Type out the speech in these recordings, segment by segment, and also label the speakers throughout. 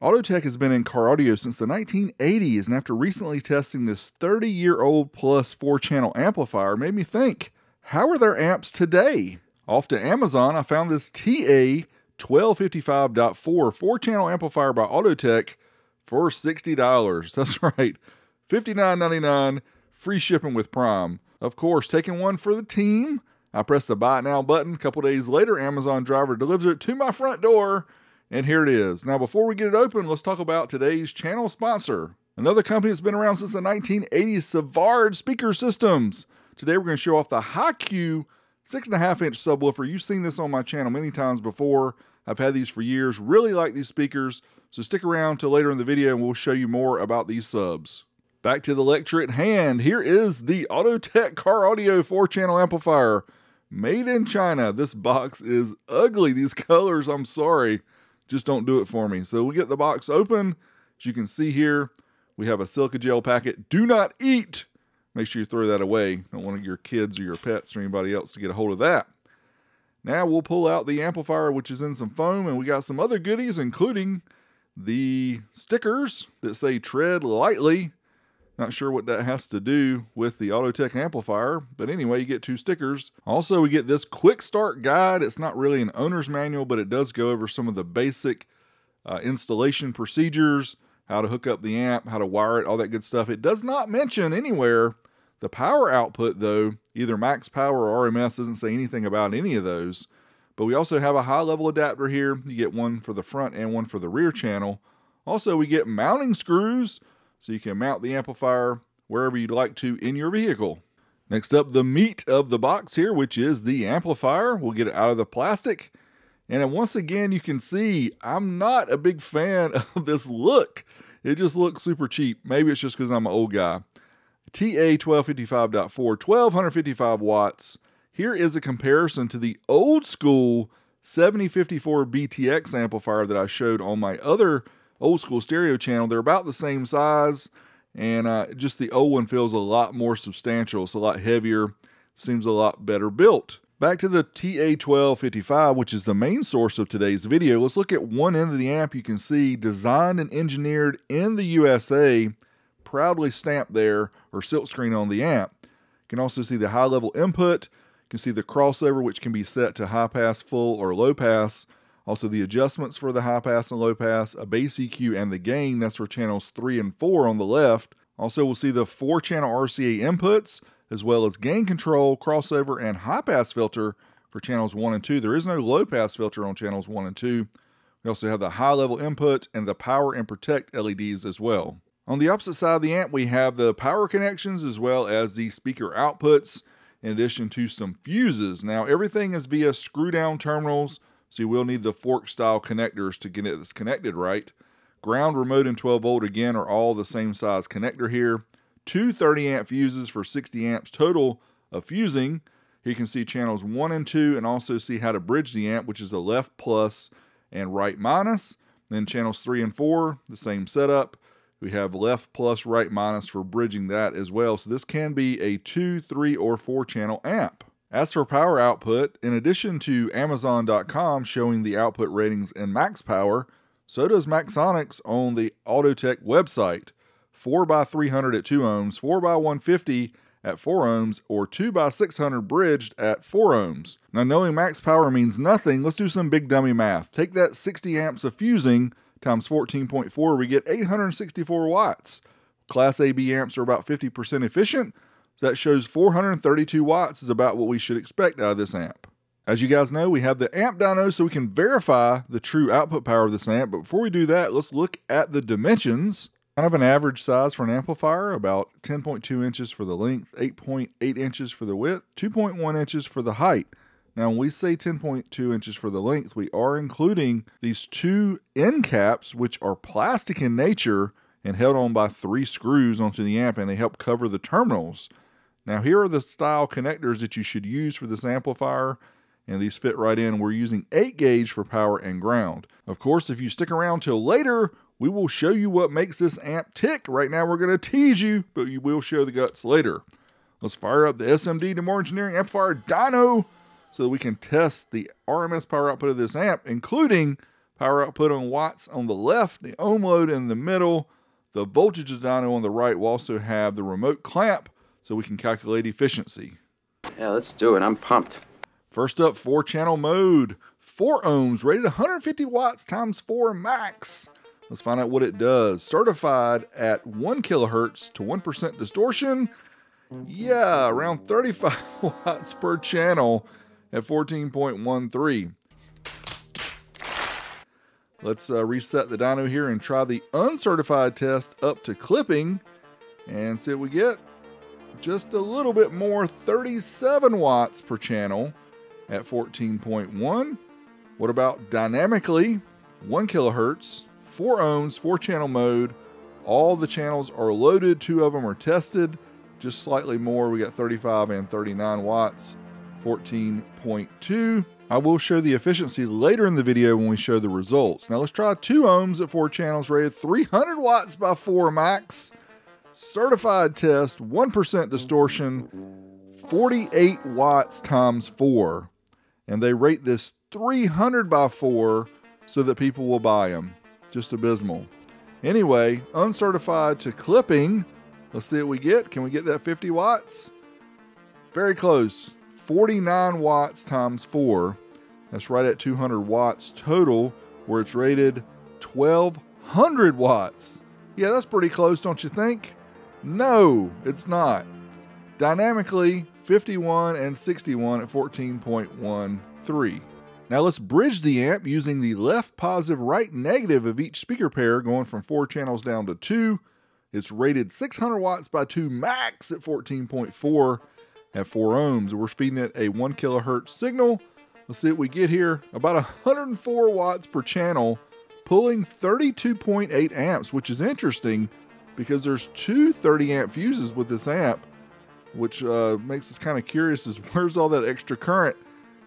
Speaker 1: Autotek has been in car audio since the 1980s, and after recently testing this 30 year old plus four channel amplifier, made me think how are their amps today? Off to Amazon, I found this TA 1255.4 four channel amplifier by Autotek for $60. That's right, $59.99, free shipping with Prime. Of course, taking one for the team. I press the buy now button. A couple days later, Amazon driver delivers it to my front door, and here it is. Now, before we get it open, let's talk about today's channel sponsor. Another company that's been around since the 1980s, Savard Speaker Systems. Today, we're going to show off the HiQ six and a half inch subwoofer. You've seen this on my channel many times before. I've had these for years. Really like these speakers. So stick around till later in the video and we'll show you more about these subs. Back to the lecture at hand. Here is the Autotek Car Audio 4 channel amplifier made in China. This box is ugly. These colors, I'm sorry, just don't do it for me. So we get the box open. As you can see here, we have a silica gel packet. Do not eat. Make sure you throw that away. Don't want your kids or your pets or anybody else to get a hold of that. Now we'll pull out the amplifier, which is in some foam, and we got some other goodies, including the stickers that say tread lightly. Not sure what that has to do with the Autotek amplifier, but anyway, you get two stickers. Also, we get this quick start guide. It's not really an owner's manual, but it does go over some of the basic uh, installation procedures, how to hook up the amp, how to wire it, all that good stuff. It does not mention anywhere the power output, though, either max power or RMS doesn't say anything about any of those. But we also have a high level adapter here. You get one for the front and one for the rear channel. Also, we get mounting screws so you can mount the amplifier wherever you'd like to in your vehicle. Next up, the meat of the box here, which is the amplifier. We'll get it out of the plastic. And once again, you can see I'm not a big fan of this look. It just looks super cheap. Maybe it's just because I'm an old guy. TA 1255.4, 1255 watts. Here is a comparison to the old school 7054 BTX amplifier that I showed on my other old school stereo channel. They're about the same size, and uh, just the old one feels a lot more substantial. It's a lot heavier, seems a lot better built. Back to the TA1255, which is the main source of today's video. Let's look at one end of the amp. You can see designed and engineered in the USA, proudly stamped there, or silkscreen on the amp. You can also see the high level input. You can see the crossover, which can be set to high pass, full, or low pass. Also, the adjustments for the high pass and low pass, a bass EQ, and the gain. That's for channels 3 and 4 on the left. Also, we'll see the 4 channel RCA inputs, as well as gain control, crossover, and high pass filter for channels 1 and 2. There is no low pass filter on channels 1 and 2. We also have the high level input and the power and protect LEDs as well. On the opposite side of the amp, we have the power connections as well as the speaker outputs, in addition to some fuses. Now, everything is via screw down terminals so you will need the fork style connectors to get it connected right. Ground, remote, and 12 volt again are all the same size connector here. Two 30 amp fuses for 60 amps total of fusing. Here you can see channels 1 and 2 and also see how to bridge the amp, which is the left plus and right minus. Then channels 3 and 4, the same setup. We have left plus, right minus for bridging that as well. So this can be a 2, 3, or 4 channel amp. As for power output, in addition to Amazon.com showing the output ratings in max power, so does Maxxsonics on the Autotek website. 4x300 at 2 ohms, 4x150 at 4 ohms, or 2x600 bridged at 4 ohms. Now, knowing max power means nothing, let's do some big dummy math. Take that 60 amps of fusing times 14.4, we get 864 watts. Class AB amps are about 50% efficient, so that shows 432 watts is about what we should expect out of this amp. As you guys know, we have the amp dyno so we can verify the true output power of this amp. But before we do that, let's look at the dimensions. Kind of an average size for an amplifier, about 10.2 inches for the length, 8.8 inches for the width, 2.1 inches for the height. Now, when we say 10.2 inches for the length, we are including these two end caps, which are plastic in nature and held on by three screws onto the amp, and they help cover the terminals. Now here are the style connectors that you should use for this amplifier and these fit right in. We're using 8 gauge for power and ground. Of course, if you stick around till later, we will show you what makes this amp tick. Right now we're going to tease you, but we will show the guts later. Let's fire up the SMD D'Amore Engineering Amplifier Dyno so that we can test the RMS power output of this amp, including Power output on watts on the left, the ohm load in the middle, the voltage of the dyno on the right. We'll also have the remote clamp so we can calculate efficiency.
Speaker 2: Yeah, let's do it. I'm pumped.
Speaker 1: First up, four channel mode. 4 ohms, rated 150 watts times 4 max. Let's find out what it does. Certified at 1 kilohertz to 1% distortion. Yeah, around 35 watts per channel at 14.13. Let's uh, reset the dyno here and try the uncertified test up to clipping and see what we get. Just a little bit more, 37 watts per channel at 14.1. What about dynamically? 1 kilohertz, 4 ohms, 4 channel mode. All the channels are loaded, two of them are tested, just slightly more. We got 35 and 39 watts, 14.2. I will show the efficiency later in the video when we show the results. Now let's try 2 ohms at 4 channels rated 300 watts by 4 max. Certified test, 1% distortion, 48 watts times 4. And they rate this 300 by 4 so that people will buy them. Just abysmal. Anyway, uncertified to clipping. Let's see what we get. Can we get that 50 watts? Very close. 49 watts times 4. That's right at 200 watts total, where it's rated 1200 watts. Yeah, that's pretty close, don't you think? No, it's not. Dynamically, 51 and 61 at 14.13. Now let's bridge the amp using the left positive, right negative of each speaker pair, going from four channels down to two. It's rated 600 watts by 2 max at 14.4 at 4 ohms. We're feeding it a 1 kilohertz signal. Let's see what we get here. About 104 watts per channel, pulling 32.8 amps, which is interesting because there's two 30 amp fuses with this amp, which uh, makes us kind of curious as where's all that extra current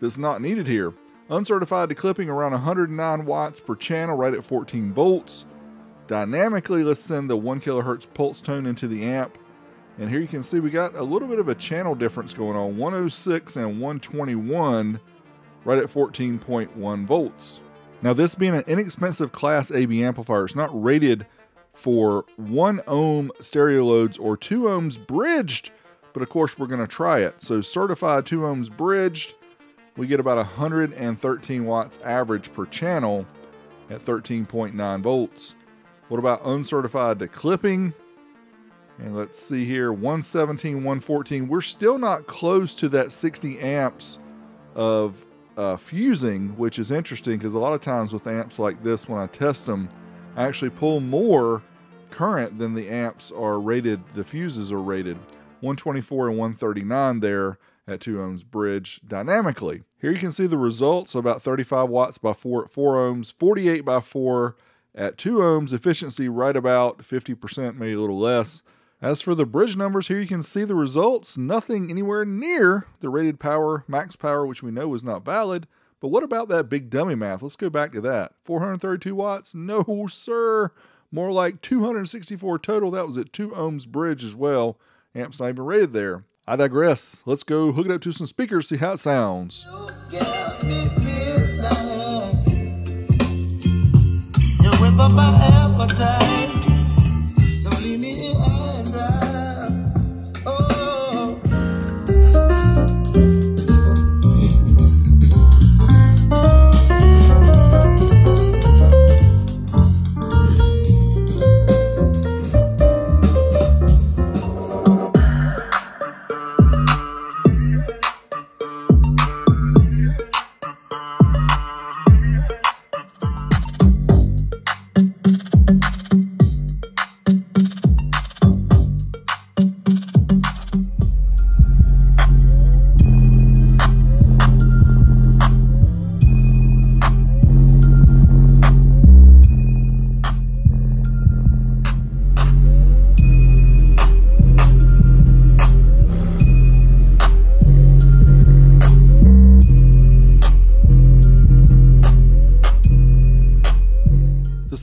Speaker 1: that's not needed here. Uncertified to clipping around 109 watts per channel, right at 14 volts. Dynamically, let's send the 1 kilohertz pulse tone into the amp. And here you can see we got a little bit of a channel difference going on 106 and 121, right at 14.1 volts. Now, this being an inexpensive Class AB amplifier, it's not rated for 1 ohm stereo loads or 2 ohms bridged, but of course, we're going to try it. So, certified 2 ohms bridged, we get about 113 watts average per channel at 13.9 volts. What about uncertified to clipping? And let's see here 117, 114. We're still not close to that 60 amps of uh, fusing, which is interesting because a lot of times with amps like this, when I test them, actually pull more current than the amps are rated, the fuses are rated. 124 and 139 there at 2 ohms bridge dynamically. Here you can see the results about 35 watts by 4 at 4 ohms, 48 by 4 at 2 ohms, efficiency right about 50%, maybe a little less. As for the bridge numbers, here you can see the results. Nothing anywhere near the rated power, max power, which we know is not valid. But what about that big dummy math? Let's go back to that. 432 watts? No, sir. More like 264 total. That was at 2 ohms bridge as well. Amp's not even rated there. I digress. Let's go hook it up to some speakers, see how it sounds.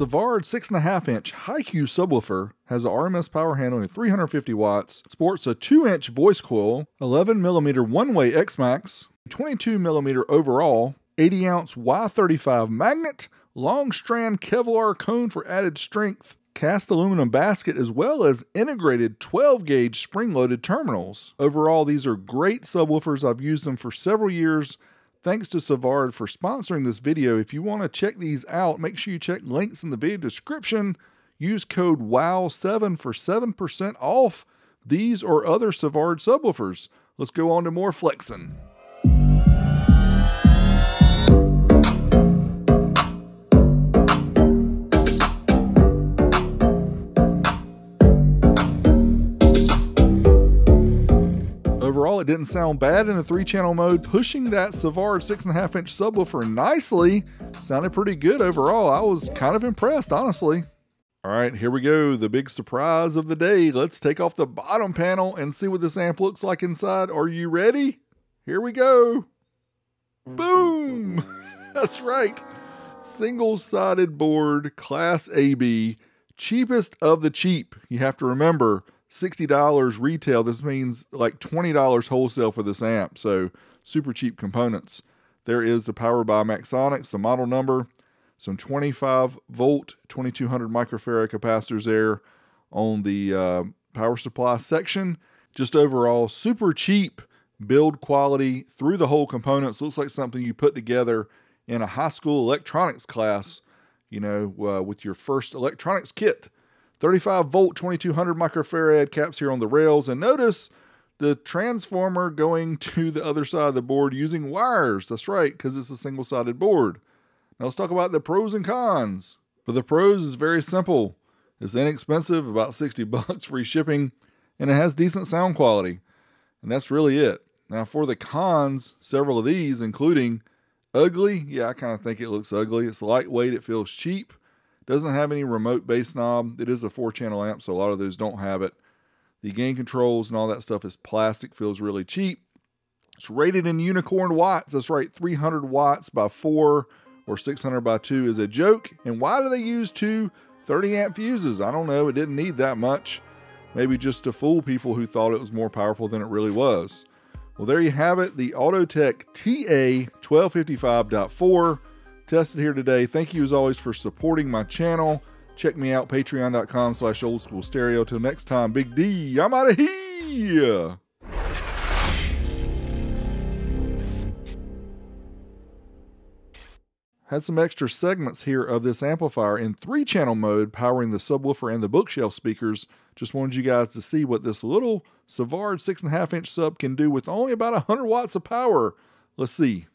Speaker 1: Savard 6.5 inch HiQ subwoofer has a RMS power handling of 350 watts, sports a 2 inch voice coil, 11 millimeter one way XMAX, 22 millimeter overall, 80 ounce Y35 magnet, long strand Kevlar cone for added strength, cast aluminum basket, as well as integrated 12 gauge spring loaded terminals. Overall, these are great subwoofers. I've used them for several years. Thanks to Savard for sponsoring this video. If you want to check these out, make sure you check links in the video description. Use code WAL7 for 7% off these or other Savard subwoofers. Let's go on to more flexing. It didn't sound bad in a three channel mode. Pushing that Savard 6.5 inch subwoofer nicely sounded pretty good overall. I was kind of impressed, honestly. All right, here we go. The big surprise of the day. Let's take off the bottom panel and see what this amp looks like inside. Are you ready? Here we go. Boom! That's right. Single sided board, Class AB, cheapest of the cheap. You have to remember $60 retail. This means like $20 wholesale for this amp. So super cheap components. There is the power by Maxxsonics, the model number, some 25 volt, 2200 microfarad capacitors there on the uh, power supply section. Just overall, super cheap build quality through the whole components. Looks like something you put together in a high school electronics class, you know, uh, with your first electronics kit. 35 volt, 2200 microfarad caps here on the rails. And notice the transformer going to the other side of the board using wires. That's right, because it's a single sided board. Now let's talk about the pros and cons. For the pros, is very simple. It's inexpensive, about 60 bucks free shipping, and it has decent sound quality. And that's really it. Now for the cons, several of these, including ugly. Yeah, I kind of think it looks ugly. It's lightweight, it feels cheap. Doesn't have any remote bass knob. It is a four channel amp, so a lot of those don't have it. The gain controls and all that stuff is plastic, feels really cheap. It's rated in unicorn watts. That's right, 300 watts by 4 or 600 by 2 is a joke. And why do they use two 30 amp fuses? I don't know. It didn't need that much. Maybe just to fool people who thought it was more powerful than it really was. Well, there you have it the Autotek TA 1255.4 tested here today. Thank you as always for supporting my channel. Check me out, patreon.com slash old school stereo. Till next time, Big D, I'm out of here. Had some extra segments here of this amplifier in three channel mode, powering the subwoofer and the bookshelf speakers. Just wanted you guys to see what this little Savard 6.5 inch sub can do with only about 100 watts of power. Let's see.